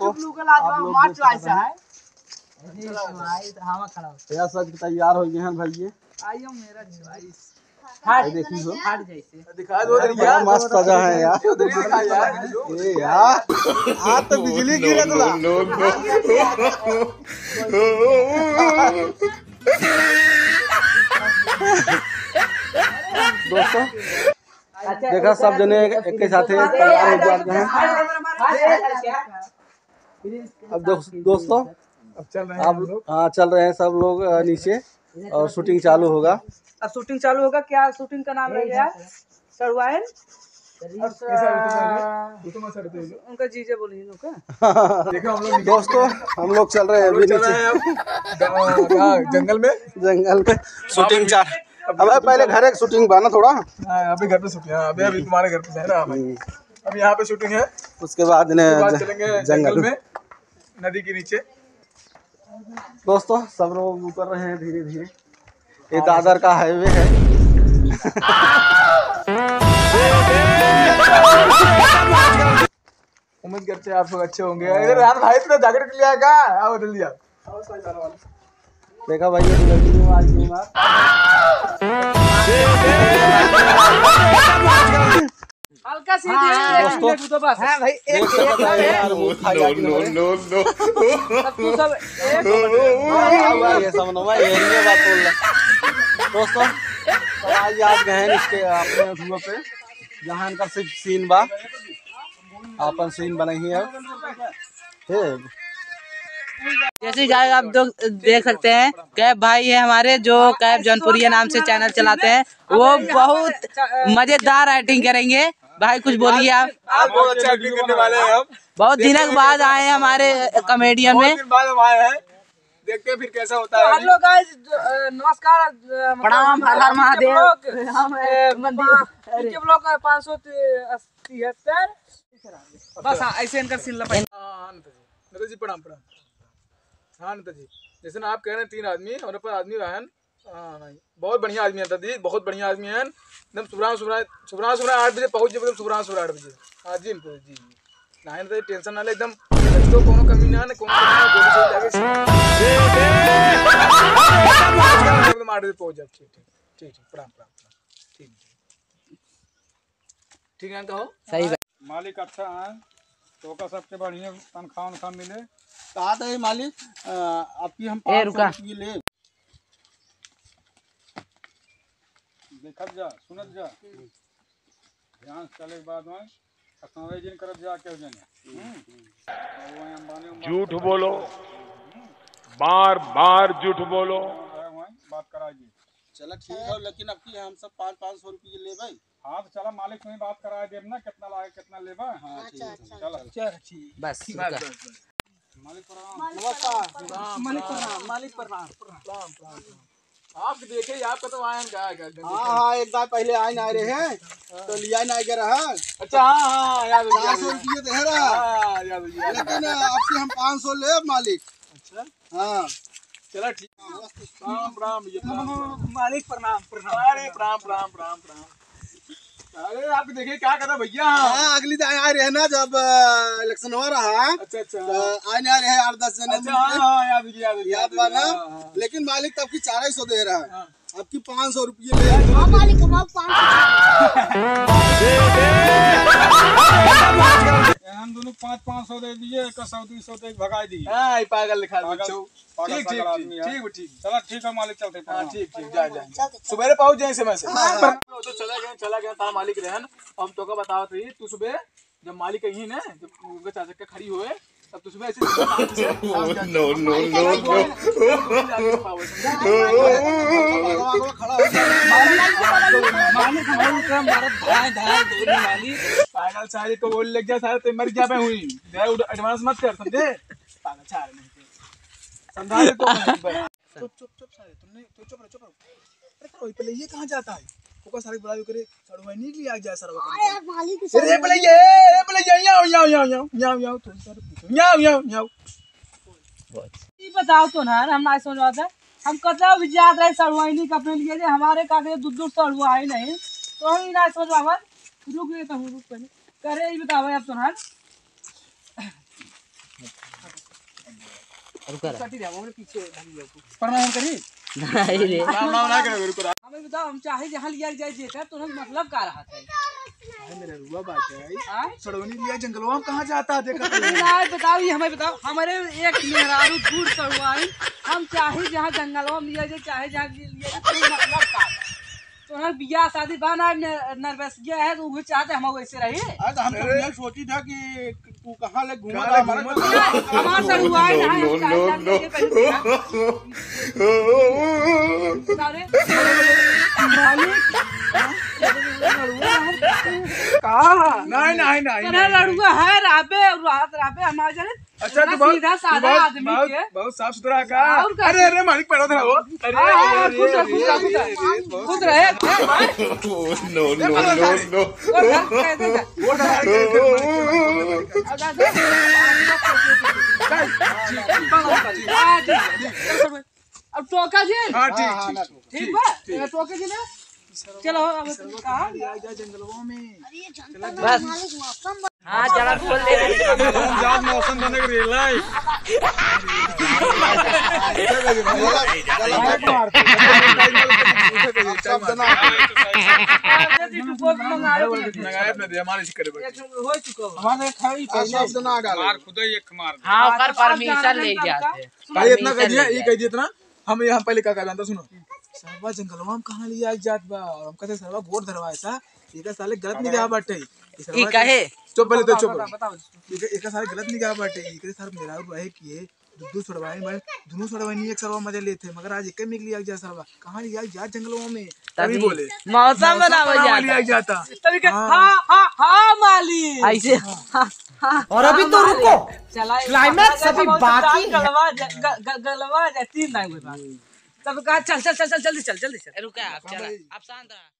दोस्तों चुप लूके लात आप लोग मार देख चुआई सकते हैं। है हम खड़ा हो। भैया सज तैयार हो गए हैं भाई आइयो मेरा चॉइस हट जैसे दिखा दो बड़ा मस्त सजा है यार। यार। ए यार आज तो बिजली गिरे तो दोस्तों देखा सब जने एक के साथ तैयार हो जाते हैं। अब दोस्त- दोस्तों अब चल रहे हैं लोग। हाँ चल रहे हैं सब लोग नीचे और शूटिंग चालू होगा। अब शूटिंग चालू होगा क्या शूटिंग का नाम रह गया? सरवाइन सर दो उनका जीजे बोलिए उनका देखो हम लोग दोस्तों हम लोग चल रहे हैं अभी नीचे। जंगल में? जंगल में शूटिंग चाल अब पहले घर एक शूटिंग बना थोड़ा। हाँ अभी घर पे शूटिंग अभी अभी तुम्हारे घर पे है ना अभी यहाँ पे शूटिंग है। उसके बाद जंगल में। नदी के नीचे। दोस्तों सब लोग उतर रहे हैं धीरे धीरे ये दादर का हाईवे है। उम्मीद करते हैं आप लोग अच्छे होंगे। इधर यार भाई तूने जैकेट लिया है क्या? आओ जल्दी आओ। देखा भाई ये लगी हूँ आज की बार हल्का सी दोस्तों। एक तो बस। हाँ भाई एक हैं यार वो जाती है हमारे। सब तू सब एक हाँ, ये सब नमा ये नहीं बात बोल दोस्तों आज आज गए हैं इसके अपने पे जहाँ इनका सिर्फ़ सीन बा। अपन सीन बनाई है ठीक। जैसे गाय आप लोग देख सकते हैं कैब भाई है हमारे जो कैब जौनपुरिया नाम से चैनल चलाते हैं वो बहुत मज़ेदार एक्टिंग करेंगे। भाई कुछ बोलिए आप। आप बहुत अच्छा एक्टिंग करने वाले हैं हम। बहुत दिनों के बाद आए हैं हमारे कॉमेडियन बहुत में। बाद हम आए हैं। देखते हैं फिर कैसा होता है। हेलो गाइस नमस्कार प्रणाम हर हर महादेव। हम मंदिर। के ब्लॉक पाँच सौ तिहत्तर बस हाँ, ऐसे इनका सीन लपेट हाँ, नेता जी नेता जी प्रणाम प्रणाम। हाँ नेता जी जैसे ना आप कह रहे हैं तीन आदमी और पास आदमी बहन हाँ नहीं बहुत बढ़िया आदमी है जी बहुत बढ़िया आदमी है। एकदम सुबह सुबह सुबह सुबह आठ बजे पहुँच जाए सुबह सुबह आठ बजे। हाँ जी नेता जी ना जी टेंशन ना ले एकदम। तो कोनो कमी ना है कोनो कमी ना गोली एकदम आठ बजे पहुँच जाओ ठीक ठीक ठीक ठीक प्रणाम प्रणाम ठीक ठीक। ठीक है कहो सही मालिक अच्छा है तो का सबसे बढ़िया तनख्वाह उनखा मिले। कहा था मालिक अ, आपकी हम ले देखत जा सुनत जा। ध्यान से चले बाद में एक्नॉलेजिंग करत जा के जने। उम्बानी झूठ बोलो। बार बार झूठ बोलो। बात करा जी। चला ठीक है लेकिन आपकी हम सब पाँच पाँच सौ रुपये ले भाई हाँ तो चला मालिक से ही बात करा देब ना कितना लागे कितना लेबा। हाँ ठीक चलो। बस मालिक प्रणाम। मालिक प्रणाम। मालिक प्रणाम प्रणाम प्रणाम। आप देखे आपका तो आयन का हाँ हाँ एक बार पहले आए आ रहे हैं तो लिया ना गया रहा। अच्छा हाँ हाँ याद चार सौ रुपये दे रहा। हाँ याद लेकिन आपसे हम पाँच सौ ले मालिक। अच्छा। हाँ। चला ठीक। राम राम ये मालिक प्रणाम प्रणाम प्रणाम। प्रणाम प्रणाम प्रणाम। अरे आप देखिए क्या कर रहे भैया? हाँ अगली दिन आ रहे ना जब इलेक्शन हो रहा अच्छा अच्छा। आ रहे ना रहे आठ दस जने अच्छा हाँ हाँ याद हो हाँ, हाँ। लेकिन मालिक तो की चार ही सौ दे रहा है। अब आपकी पाँच सौ रुपये ले हम दोनों पाँच पाँच सौ दे दिए एक सौ दो सौ दे भगा दी हाँ पागल लिखा ठीक ठीक ठीक ठीक ठीक चलो ठीक है मालिक चलते हाँ ठीक ठीक जा जा सुबह पहुँच जाए समय से तो चला गया चला गया तारा मालिक रहन हम तो का बतावत रही तू सुबह जब मालिक कहीं ना जब उनके चाचा के खड़ी हुए तब तू सुबह ऐसे नो नो नो पागल सारी को बोल लग गया सारे तो मर गया मैं हुई। एडवांस मत कर समझे? पागल चार नहीं समझा ले तो चुप चुप चुप सारे तुमने तो चुप रहो चुप रहो। अरे करो पहले ये कहाँ जाता है? वो सारे बुला करे? सड़वा नहीं लिया गया सर वो रे पहले ये रे पहले ये याओ याओ याओ याओ याओ याओ तुम सर याओ याओ याओ। ई बताओ तो ना हम ना समझ पाते हम कतला भी याद रहे सड़वाइनी का अपने लिए हमारे काके दूध दूध सड़वा है नहीं। तो हम ना समझ पावन रुक गए तो हम रुक पहले। करे ई बताओ अब तो रुका रहा। कटी रहा पीछे प्रणाम करी। नहीं रे नाम नाम ना करे रुको हमें बताओ हम चाहे जहाँ लिया जाए जेकर तो हम मतलब का रहा था? मेरा रुआ बात है हाँ? लिया जंगलवा में कहाँ जाता देखा तो बताओ ये हमें बताओ। हमारे एक मेहरारू दूर सड़ुआई हम चाहे जहाँ जंगलवा में लिया जाए चाहे जहाँ लिया जाए तो तो हमारे बियाह शादी बाना नर्वस गया है तो वो चाहते हम वैसे रही। आज हम तो ये सोची था कि तू कहाँ ले घूमा कहाँ ले हमारा? हमारे सड़ुआई ना है हम चाहे जहाँ लिया जाए पहले बताओ रे। नहीं नहीं नहीं लड़ुआ है राबे रात राबे हमारे अच्छा तो बहुत बहुत- बहुत बहुत साफ़ सुथरा का? अरे अरे मालिक पैरा था वो हाँ, हाँ, खुश रह, खुश रह, खुश रह। अरे, अरे, बहुत- खुश रहे हैं, है? हाँ, ठीक है। अब टोका जी। हाँ ठीक ठीक ठीक। बा टोका जी ना? चलो अब कहाँ? लिया जा जंगलवा हाँ चला खोल दे के है इतना कह दिया ये कह दिया इतना। हम यहाँ पहले क्या जानता सुनो। सरवा जंगलवा में कहाँ लिया जात बा? हम कहते सरवा गोर धरवा ऐसा ये साले गलत निगाह बाटे ये ई कहे। चुप पहले तो चुप एक सारे गलत निगाह बाटे एक सर मेरा रहे किए दुद्दू छड़वाए बड़े दोनों छड़वाए नहीं एक सरवा मज़ा लेते मगर आज एक में लिया जा सरवा कहाँ लिया जा जंगलों में तभी बोले मौसम बनावे बनावा लिया जाता तभी के हाँ हाँ हाँ माली ऐसे और अभी तो रुको चला क्लाइमैक्स अभी बाकी गलवा गलवा जाती नहीं हुई बात तब कहा चल चल चल चल जल्दी चल जल्दी चल रुका आप चला आप शांत रहा